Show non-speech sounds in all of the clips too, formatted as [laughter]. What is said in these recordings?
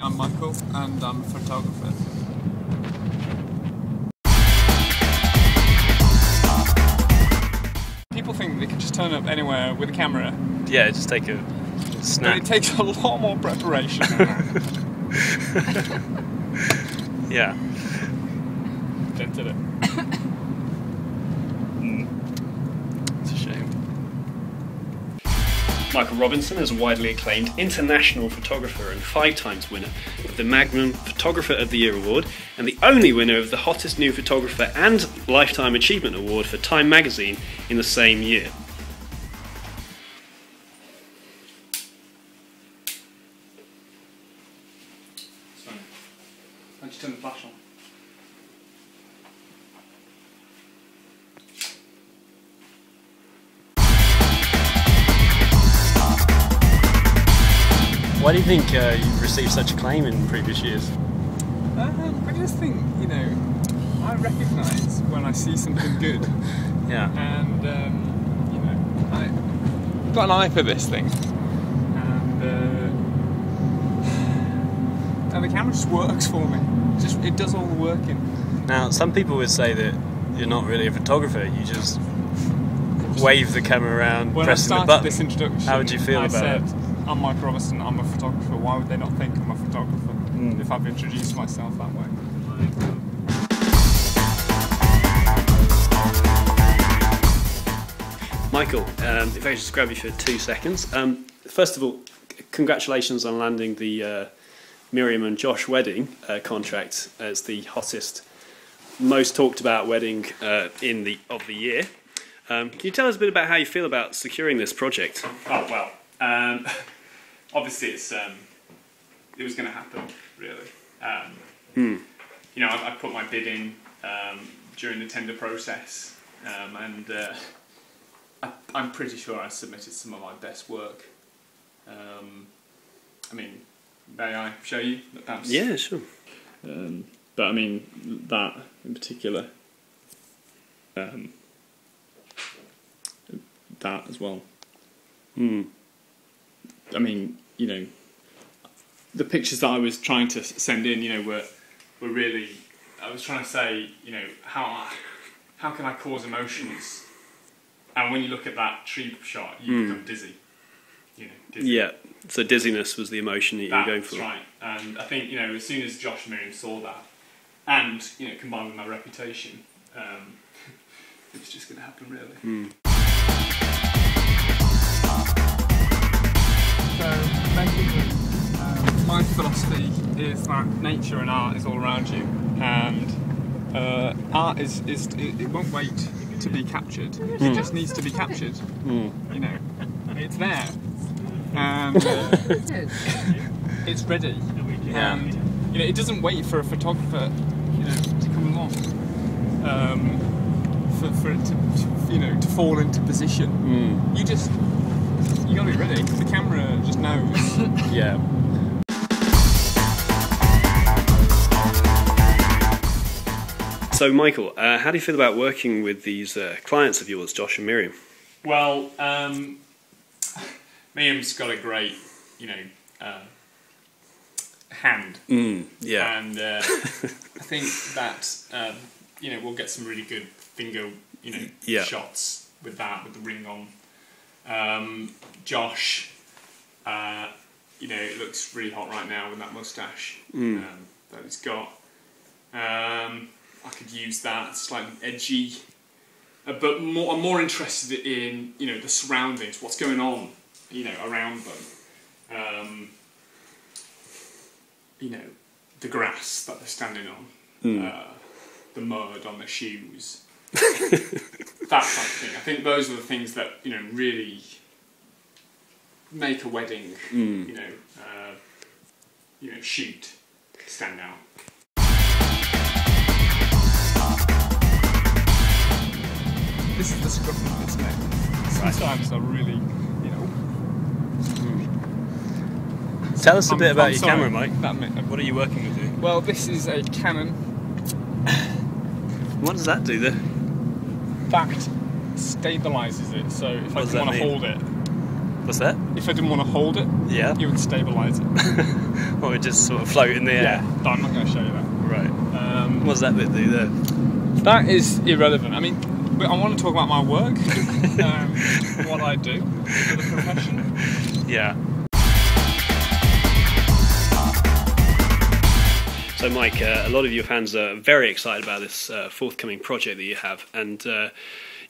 I'm Michael and I'm a photographer. People think they can just turn up anywhere with a camera, Yeah, just take a but snap. it takes a lot more preparation. [laughs] Yeah. Did it. [coughs] [coughs] Michael Robinson is a widely acclaimed international photographer and five times winner of the Magnum Photographer of the Year award and the only winner of the Hottest New Photographer and Lifetime Achievement Award for Time magazine in the same year. Why do you think uh, you've received such acclaim in previous years? Um, I just think, you know, I recognise when I see something good [laughs] Yeah. and, um, you know, I- I've got an eye for this thing. And, uh, and the camera just works for me. It just it does all the working. Now, some people would say that you're not really a photographer. You just wave the camera around, When pressing I the button. this introduction, How would you feel I about said, it? I'm Mike Robinson, I'm a photographer. Why would they not think I'm a photographer Mm. if I've introduced myself that way? Michael, um, if I could just grab you for two seconds. Um, first of all, congratulations on landing the uh, Miriam and Josh wedding uh, contract as the hottest, most talked about wedding uh, in the of the year. Um, can you tell us a bit about how you feel about securing this project? Oh well, um, obviously it's um, it was going to happen really. Um, You know, I, I put my bid in um, during the tender process, um, and uh, I, I'm pretty sure I submitted some of my best work. Um, I mean, may I show you? Perhaps? Yeah, sure. Um, but I mean that in particular. Um, that as well. Hmm. I mean, you know, the pictures that I was trying to send in, you know, were were really. I was trying to say, you know, how how can I cause emotions? And when you look at that tree shot, you Mm. become dizzy. You know, dizzy. Yeah. So dizziness was the emotion that you were going That's for. right. And I think you know, as soon as Josh and Miriam saw that, and you know, combined with my reputation, um, [laughs] it was just going to happen, really. Hmm. So basically, um, my philosophy is that nature and art is all around you, and uh, art is, is it, it won't wait to be captured. It just needs to be captured. You know, it's there, and [laughs] uh, it's ready, and you know it doesn't wait for a photographer, you know, to come along. Um, for, for it to, you know, to fall into position. Hmm. You just you gotta be ready. The camera just knows. [laughs] Yeah. So, Michael, uh, how do you feel about working with these uh, clients of yours, Josh and Miriam? Well, um, [laughs] Miriam's got a great, you know, uh, hand, Mm, yeah. and uh, [laughs] I think that um, you know we'll get some really good finger, you know, Yeah. shots with that with the ring on. Um, Josh, uh, you know, it looks really hot right now with that mustache Mm. um, that he's got. Um, I could use that slightly edgy, uh, but more, I'm more interested in you know the surroundings, what's going on, you know, around them. Um, you know, the grass that they're standing on, uh, the mud on their shoes, that type of thing. I think those are the things that you know really make a wedding, you know, uh, you know, shoot stand out. this is the scruff of this neck. Sometimes I really, you know. Tell us a I'm- bit about I'm your sorry, camera, Mike. That What are you working with? Here? well, this is a Canon What does that do there? That stabilizes it. So if What I does want to hold it, What's that? If I didn't want to hold it, Yeah. you would stabilise it. [laughs] Or it just sort of float in the air. Yeah, but I'm not going to show you that. Right. Um, What does that bit do there? that is irrelevant. I mean, but I want to talk about my work, [laughs] um, what I do for the profession. [laughs] Yeah. So, Mike, uh, a lot of your fans are very excited about this uh, forthcoming project that you have, and uh,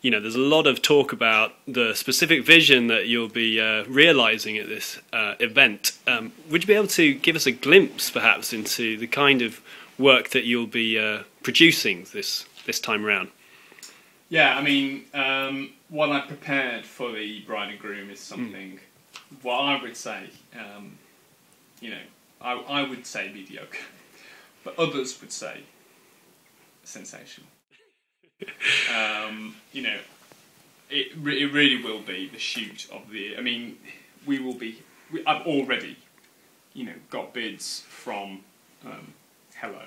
you know, there's a lot of talk about the specific vision that you'll be uh, realizing at this uh, event. Um, would you be able to give us a glimpse, perhaps, into the kind of work that you'll be uh, producing this this time round? Yeah, I mean, um, what I prepared for the bride and groom is something. What I would say, um, you know, I, I would say mediocre, but others would say sensational. [laughs] um, you know, it re- it really will be the shoot of the. I mean, we will be. We, I've already, you know, got bids from um, Hello,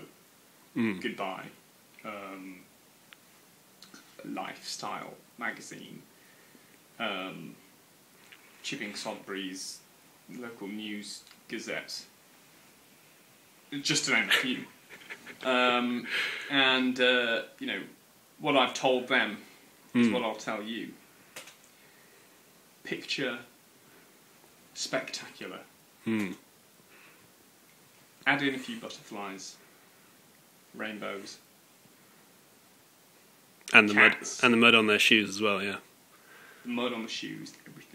Goodbye. Um, lifestyle magazine, um, Chipping Sodbury's local news gazette, just to name a few. Um, and uh, you know what I've told them is what I'll tell you. Picture spectacular. Hmm. Add in a few butterflies, rainbows. And the mud and the mud on their shoes as well. Yeah. The mud on the shoes, everything.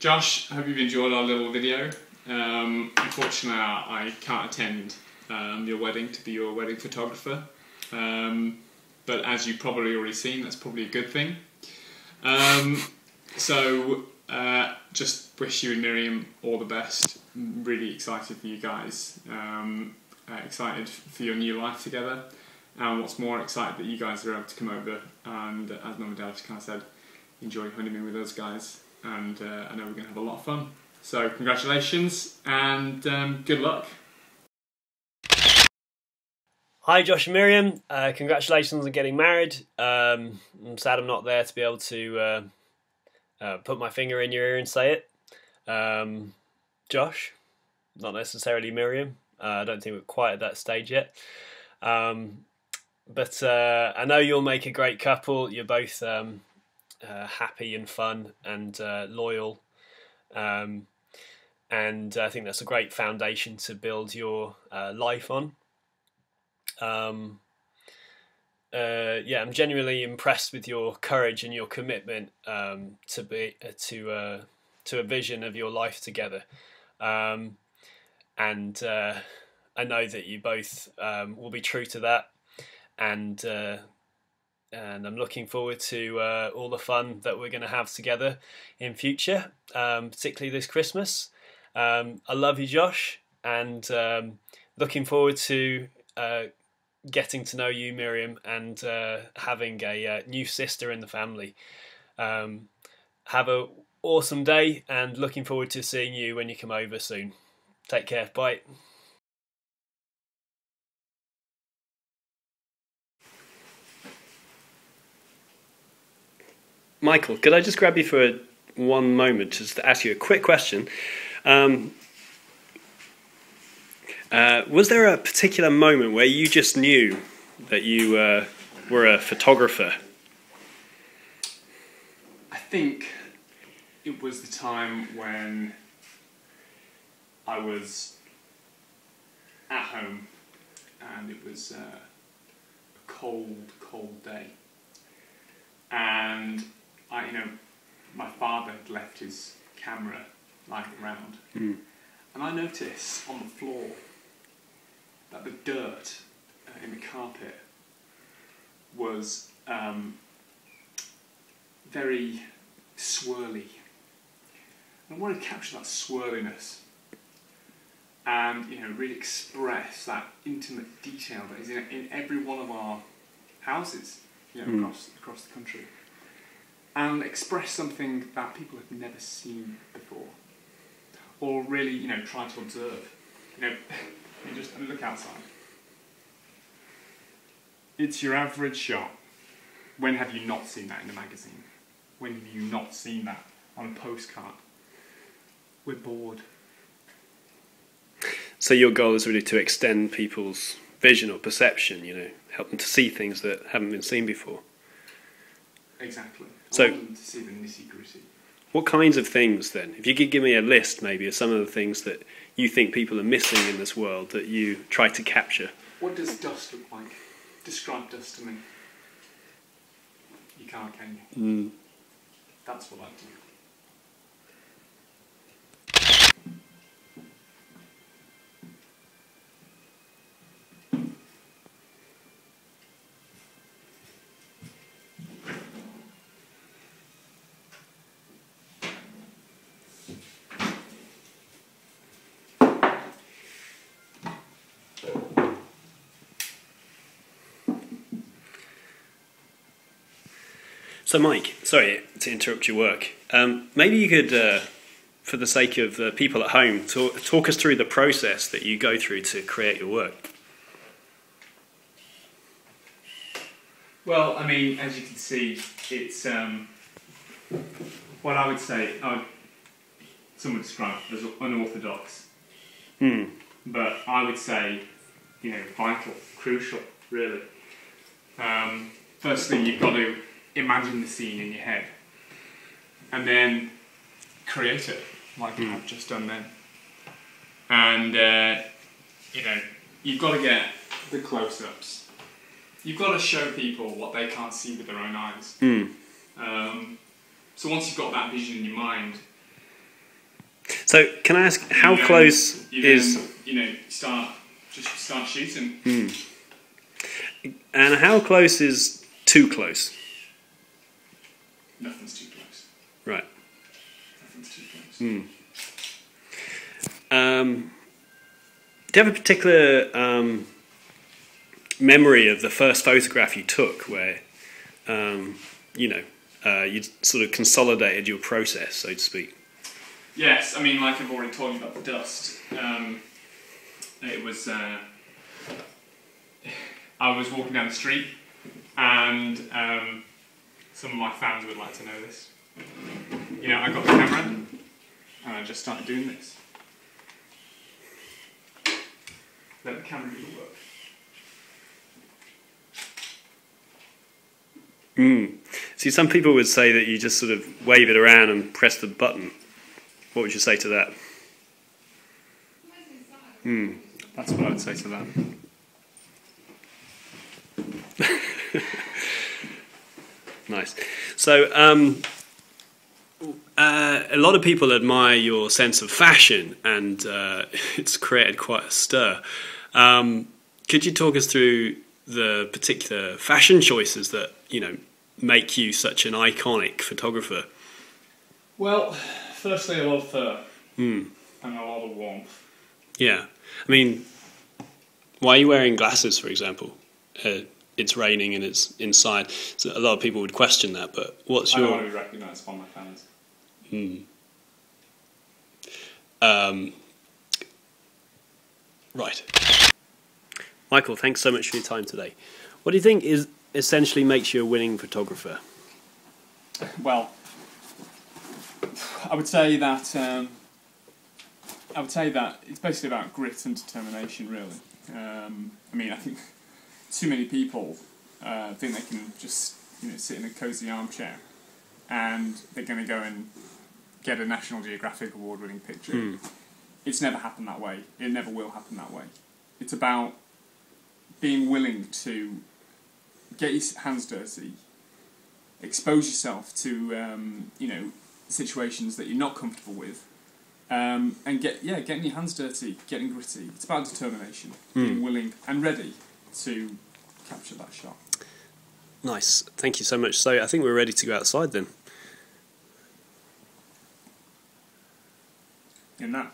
Josh, I hope you've enjoyed our little video. Um, unfortunately, I can't attend um, your wedding to be your wedding photographer. Um, but as you've probably already seen, that's probably a good thing. Um, so, uh, just wish you and Miriam all the best. I'm really excited for you guys. Um, uh, excited for your new life together. And what's more, excited that you guys are able to come over and, as Mum and Dad kind of said, enjoy honeymoon with us guys. And uh, I know we're going to have a lot of fun. So, congratulations and um, good luck. Hi, Josh and Miriam. Uh, congratulations on getting married. Um, I'm sad I'm not there to be able to uh, uh, put my finger in your ear and say it. Um, Josh, not necessarily Miriam. Uh, I don't think we're quite at that stage yet. Um, but uh, I know you'll make a great couple. You're both um, uh, happy and fun and uh, loyal. Um, and I think that's a great foundation to build your uh, life on. Um, uh, yeah, I'm genuinely impressed with your courage and your commitment um, to be uh, to uh, to a vision of your life together, um, and I know that you both um, will be true to that, and and I'm looking forward to uh, all the fun that we're going to have together in future, um, particularly this Christmas. Um, I love you, Josh, and um, looking forward to uh, getting to know you, Miriam, and uh, having a uh, new sister in the family. Um, have a awesome day, and looking forward to seeing you when you come over soon. Take care. Bye. Michael, could I just grab you for one moment just to ask you a quick question? Um, uh, was there a particular moment where you just knew that you uh, were a photographer? I think it was the time when I was at home and it was uh, a cold, cold day. And I, you know, my father had left his camera lying around. And I noticed on the floor that the dirt uh, in the carpet was um, very swirly. And I wanted to capture that swirliness and you know really express that intimate detail that is in, in every one of our houses you know, across across the country. And express something that people have never seen before, or really, you know, try to observe. You know, [laughs] you just look outside. It's your average shot. When have you not seen that in a magazine? When have you not seen that on a postcard? We're bored. So your goal is really to extend people's vision or perception, you know, help them to see things that haven't been seen before. Exactly. So- I want them to see the nitty gritty. What kinds of things then? If you could give me a list maybe of some of the things that you think people are missing in this world that you try to capture. What does dust look like? Describe dust to me. You can't, can you? Mm. That's what I do. So, Mike, sorry to interrupt your work. Um, maybe you could, uh, for the sake of the people at home, talk, talk us through the process that you go through to create your work. Well, I mean, as you can see, it's um, what I would say. I would, some would describe as unorthodox, Hmm. but I would say, you know, vital, crucial, really. Um, firstly, you've got to imagine the scene in your head, and then create it, like I've just done then. And uh, you know, you've got to get the close-ups. You've got to show people what they can't see with their own eyes. Hmm. Um, so once you've got that vision in your mind, So, can I ask how you close you is then, you know start just start shooting. and how close is too close? Nothing's too close. Right. Nothing's too close. Hmm. Um, do you have a particular um, memory of the first photograph you took where, um, you know, uh, you sort of consolidated your process, so to speak? Yes, I mean, like I've already told you about the dust. Um, it was. Uh, I was walking down the street, and um, some of my fans would like to know this. You know, I got the camera, and I just started doing this. Let the camera do the work. Mm. See, some people would say that you just sort of wave it around and press the button. What would you say to that? Hmm. That's what I would say to that. [laughs] Nice. So, um, uh, a lot of people admire your sense of fashion, and uh, [laughs] it's created quite a stir. Um, could you talk us through the particular fashion choices that you know make you such an iconic photographer? Well, firstly, a lot of fur Hmm. and a lot of warmth. Yeah, I mean, why are you wearing glasses, for example? Uh, it's raining and it's inside. So a lot of people would question that, but what's I your want to be recognised by my fans. Hmm. Um, right. Michael, thanks so much for your time today. What do you think is essentially makes you a winning photographer? [laughs] Well, I would say that um, I would say that it's basically about grit and determination, really. Um, I mean, I think too many people uh, think they can just you know sit in a cosy armchair and they're going to go and get a National Geographic award-winning picture. Hmm. It's never happened that way. It never will happen that way. It's about being willing to get your hands dirty, expose yourself to um, you know situations that you're not comfortable with, um, and get yeah getting your hands dirty, getting gritty. It's about determination, being willing and ready to capture that shot. Nice. Thank you so much. So I think we're ready to go outside then. In that